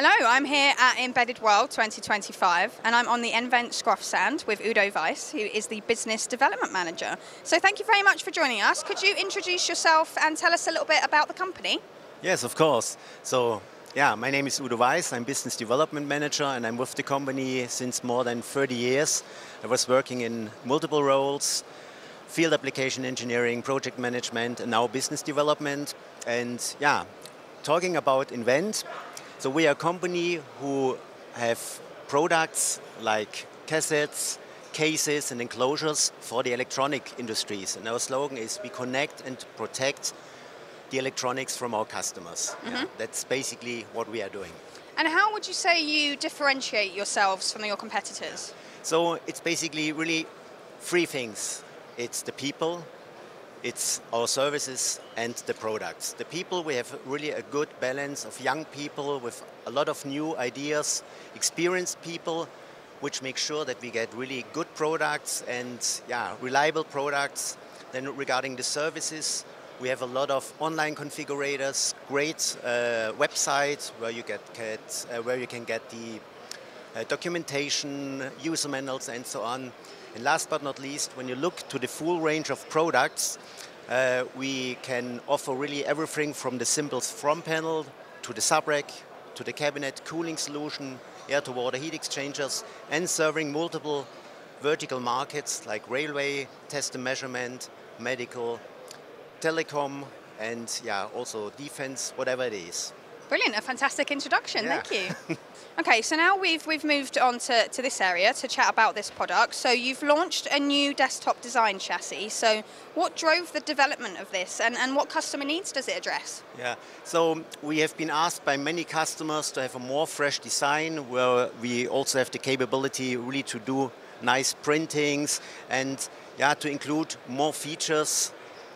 Hello, I'm here at Embedded World 2025 and I'm on the nVent SCHROFF stand with Udo Weiss, who is the Business Development Manager. So thank you very much for joining us. Could you introduce yourself and tell us a little bit about the company? Yes, of course. So yeah, my name is Udo Weiss. I'm Business Development Manager and I'm with the company since more than 30 years. I was working in multiple roles, field application engineering, project management, and now business development. And yeah, talking about nVent, so we are a company who have products like cassettes, cases and enclosures for the electronic industries. And our slogan is we connect and protect the electronics from our customers. Mm -hmm. yeah, that's basically what we are doing. And how would you say you differentiate yourselves from your competitors? So it's basically really three things. It's the people, it's our services and the products. The people, we have really a good balance of young people with a lot of new ideas, experienced people, which make sure that we get really good products and yeah, reliable products. Then regarding the services, we have a lot of online configurators, great uh, websites where you get, get uh, where you can get the documentation, user manuals, and so on. And last but not least, when you look to the full range of products, uh, we can offer really everything from the simple front panel to the subrack, to the cabinet cooling solution, air to water heat exchangers, and serving multiple vertical markets like railway, test and measurement, medical, telecom, and yeah, also defense, whatever it is. Brilliant, a fantastic introduction, yeah. thank you. okay, so now we've, we've moved on to, to this area to chat about this product. So you've launched a new desktop design chassis. So what drove the development of this and, and what customer needs does it address? Yeah, so we have been asked by many customers to have a more fresh design where we also have the capability really to do nice printings and yeah, to include more features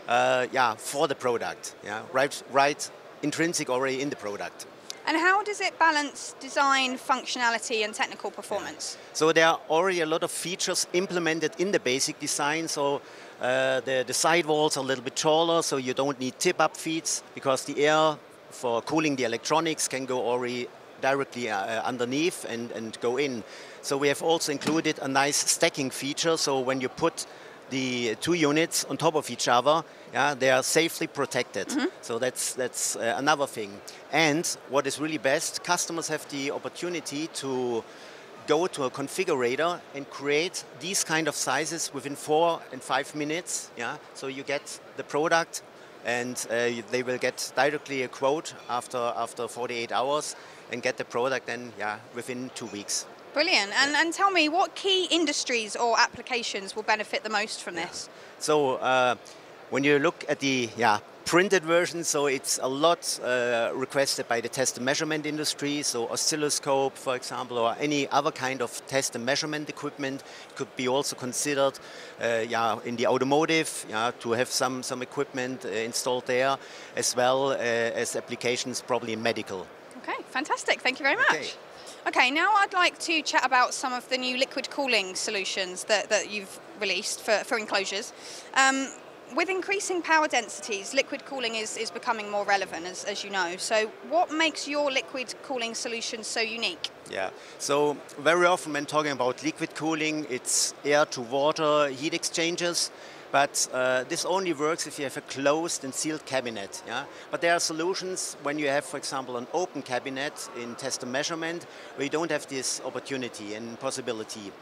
uh, yeah, for the product. Yeah, right, right intrinsic already in the product. And how does it balance design, functionality, and technical performance? Yeah. So there are already a lot of features implemented in the basic design. So uh, the, the sidewalls are a little bit taller, so you don't need tip-up feeds because the air for cooling the electronics can go already directly uh, underneath and, and go in. So we have also included a nice stacking feature. So when you put the two units on top of each other, yeah, they are safely protected. Mm -hmm. So that's, that's uh, another thing. And what is really best, customers have the opportunity to go to a configurator and create these kind of sizes within four and five minutes. Yeah, so you get the product and uh, they will get directly a quote after, after 48 hours and get the product then yeah, within two weeks. Brilliant. And, and tell me, what key industries or applications will benefit the most from this? So uh, when you look at the yeah, printed version, so it's a lot uh, requested by the test and measurement industry, so oscilloscope, for example, or any other kind of test and measurement equipment could be also considered uh, yeah, in the automotive, yeah, to have some, some equipment uh, installed there, as well uh, as applications probably in medical. Okay, fantastic. Thank you very much. Okay. Okay, now I'd like to chat about some of the new liquid cooling solutions that, that you've released for, for enclosures. Um, with increasing power densities, liquid cooling is, is becoming more relevant, as, as you know. So what makes your liquid cooling solution so unique? Yeah, so very often when talking about liquid cooling, it's air to water heat exchangers. But uh, this only works if you have a closed and sealed cabinet. Yeah? But there are solutions when you have, for example, an open cabinet in test and measurement where you don't have this opportunity and possibility.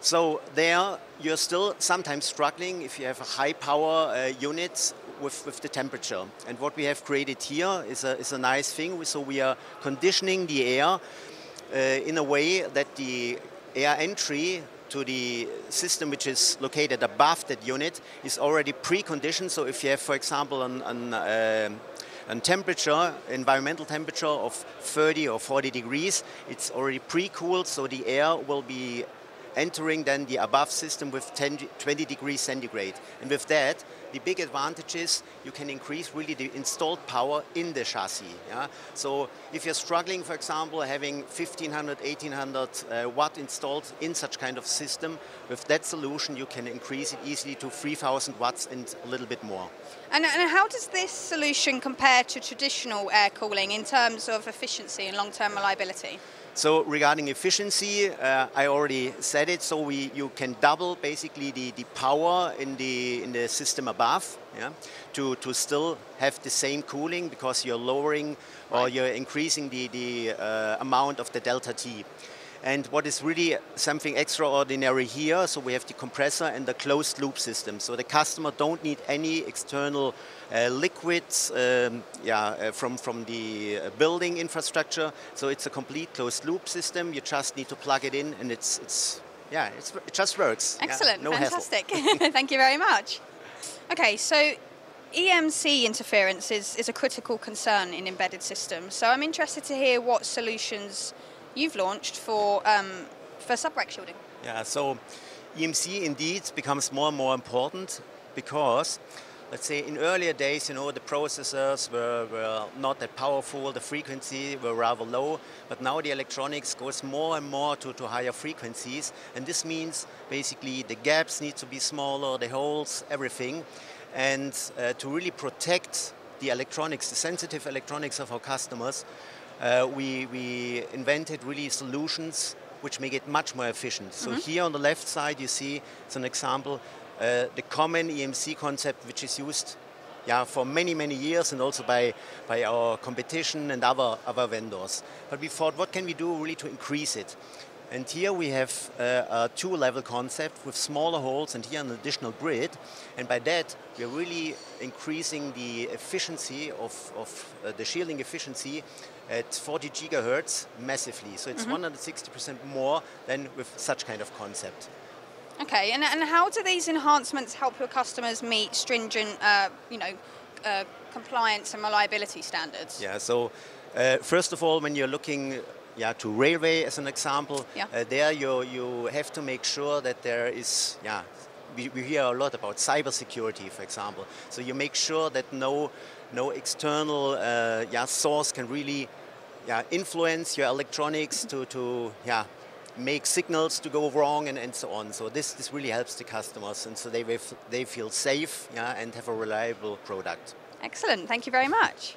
So there, you're still sometimes struggling if you have a high power uh, unit with, with the temperature. And what we have created here is a, is a nice thing. So we are conditioning the air uh, in a way that the air entry to the system which is located above that unit is already preconditioned. So if you have, for example, an, an, uh, temperature, environmental temperature of 30 or 40 degrees, it's already pre-cooled, so the air will be entering then the above system with 10, 20 degrees centigrade. And with that, the big advantage is you can increase really the installed power in the chassis. Yeah? So if you're struggling, for example, having 1500, 1800 uh, watt installed in such kind of system, with that solution you can increase it easily to 3000 watts and a little bit more. And, and, how does this solution compare to traditional air cooling in terms of efficiency and long-term reliability? So regarding efficiency, uh, I already said it. So we you can double basically the, the power in the in the system above, yeah, to, to still have the same cooling because you're lowering or you're increasing the the uh, amount of the delta T. And what is really something extraordinary here, so we have the compressor and the closed loop system. So the customer don't need any external uh, liquids um, yeah, uh, from, from the uh, building infrastructure. So it's a complete closed loop system. You just need to plug it in and it's, it's yeah, it's, it just works. Excellent, yeah, no fantastic. Thank you very much. Okay, so EMC interference is, is a critical concern in embedded systems. So I'm interested to hear what solutions you've launched for, um, for subrack shielding. Yeah, so EMC indeed becomes more and more important because let's say in earlier days, you know, the processors were, were not that powerful, the frequency were rather low, but now the electronics goes more and more to, to higher frequencies, and this means basically the gaps need to be smaller, the holes, everything, and uh, to really protect the electronics, the sensitive electronics of our customers, uh, we, we invented really solutions which make it much more efficient. So mm -hmm. here on the left side you see, it's an example, uh, the common EMC concept which is used yeah, for many, many years and also by, by our competition and other, other vendors. But we thought, what can we do really to increase it? And here we have uh, a two-level concept with smaller holes and here an additional grid. And by that, we're really increasing the efficiency of, of uh, the shielding efficiency at 40 gigahertz massively. So it's 160% mm-hmm. more than with such kind of concept. Okay, and, and how do these enhancements help your customers meet stringent, uh, you know, uh, compliance and reliability standards? Yeah, so uh, first of all, when you're looking yeah, to railway as an example, yeah. Uh, there you, you have to make sure that there is, yeah, we, we hear a lot about cybersecurity, for example. So you make sure that no, no external uh, yeah, source can really yeah, influence your electronics to, to yeah, make signals to go wrong and, and so on. So this, this really helps the customers and so they, they feel safe yeah, and have a reliable product. Excellent, thank you very much.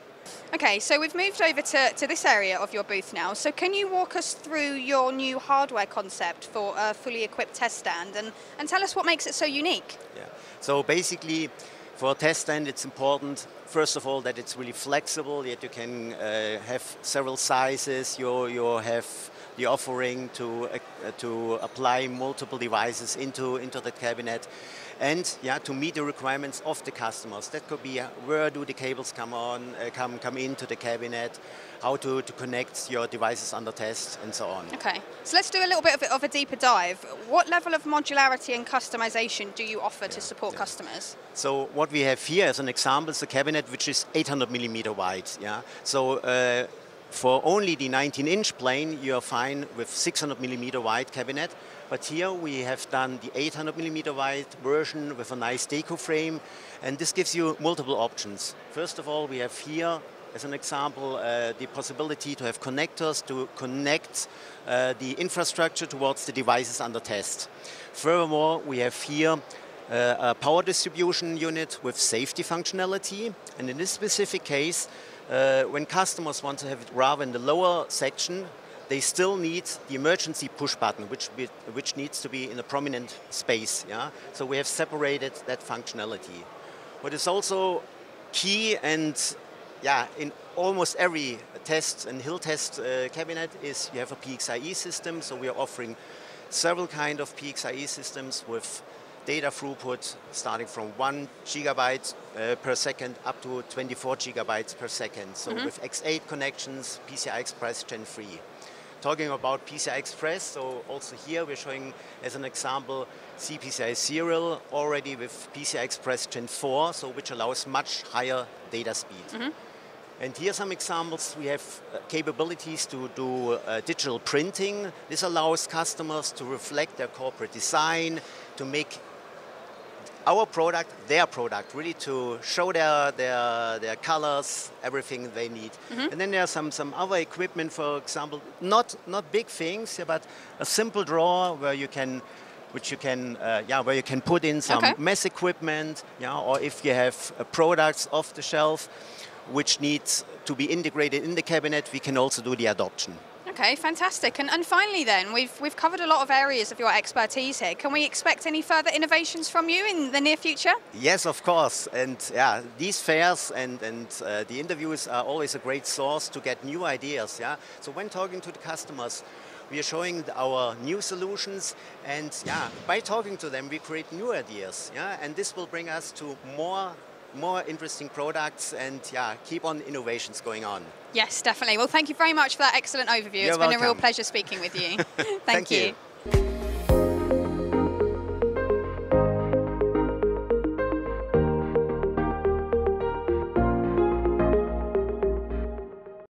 Okay, so we've moved over to, to this area of your booth now. So can you walk us through your new hardware concept for a fully equipped test stand and, and tell us what makes it so unique? Yeah, so basically for a test stand it's important first of all that it's really flexible, yet you can uh, have several sizes, you, you have the offering to, uh, to apply multiple devices into, into the cabinet and yeah, to meet the requirements of the customers. That could be uh, where do the cables come on, uh, come, come into the cabinet, how to, to connect your devices under test, and so on. Okay, so let's do a little bit of, of a deeper dive. What level of modularity and customization do you offer yeah, to support yeah. customers? So what we have here as an example is a cabinet which is 800 millimeter wide. Yeah, so. Uh, for only the 19 inch plane, you are fine with 600 millimeter wide cabinet. But here we have done the 800 millimeter wide version with a nice deco frame. And this gives you multiple options. First of all, we have here as an example, uh, the possibility to have connectors to connect uh, the infrastructure towards the devices under test. Furthermore, we have here uh, a power distribution unit with safety functionality. And in this specific case, uh, when customers want to have it rather in the lower section, they still need the emergency push button, which, be, which needs to be in a prominent space. Yeah? So we have separated that functionality. What is also key and yeah, in almost every test and hill test uh, cabinet is you have a PXIe system. So we are offering several kind of PXIe systems with data throughput starting from one gigabyte uh, per second up to 24 gigabytes per second. So mm -hmm. with X8 connections, PCI Express Gen 3. Talking about PCI Express, so also here we're showing as an example CPCI serial already with PCI Express Gen 4, so which allows much higher data speed. Mm -hmm. And here are some examples. We have uh, capabilities to do uh, digital printing. This allows customers to reflect their corporate design, to make our product, their product, really to show their, their, their colors, everything they need. Mm-hmm. And then there are some, some other equipment, for example, not, not big things, but a simple drawer where you can which you can, uh, yeah, where you can put in some okay. mess equipment, yeah, or if you have uh, products off the shelf which needs to be integrated in the cabinet, we can also do the adoption. Okay, fantastic. And, and finally then, we've, we've covered a lot of areas of your expertise here. Can we expect any further innovations from you in the near future? Yes, of course. And yeah, these fairs and, and uh, the interviews are always a great source to get new ideas. Yeah. So when talking to the customers, we are showing our new solutions and yeah, by talking to them we create new ideas. Yeah, and this will bring us to more more interesting products and yeah, keep on innovations going on. Yes, definitely. Well, thank you very much for that excellent overview. You're it's welcome. been a real pleasure speaking with you. thank, thank, you. you.